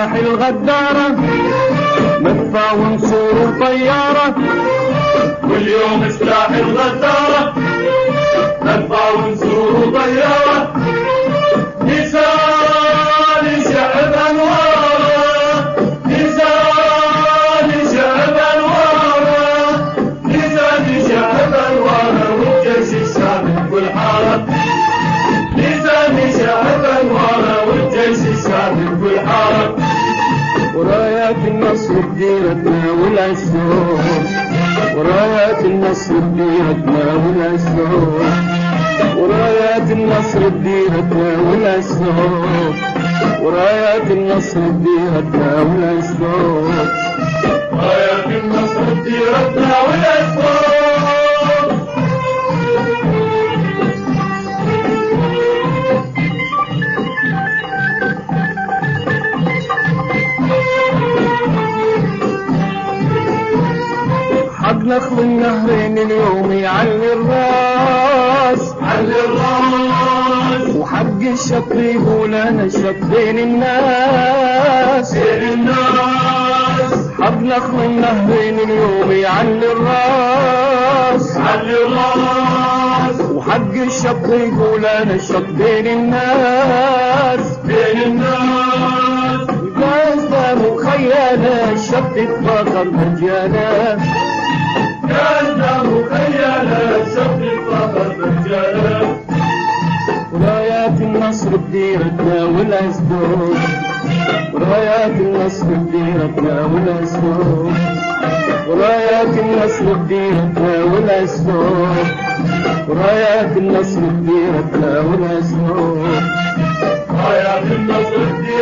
الغدارة. مدفع ونصور وطيارة واليوم سلاح الغدارة. النصر بديرتنا والعشور ورايات النصر بديرتنا والعشور ورايات النصر بديرتنا والعشور ورايات النصر بديرتنا والعشور رايات النصر نخل النهرين اليوم يعلي الراس. علي الراس وحق الشط يقول أنا شط بين الناس. بين الناس حق نخل النهرين اليوم يعلي الراس. علي الراس وحق الشط يقول أنا شط بين الناس. بين الناس مخيلة الشط اتفاخر مجانا كان مخيلة شب الفخر رجالة ورايات النصر بديرتنا والاسدود ورايات النصر بديرتنا والاسدود ورايات النصر بديرتنا والاسدود ورايات النصر بديرتنا والاسدود رايات النصر بديرتنا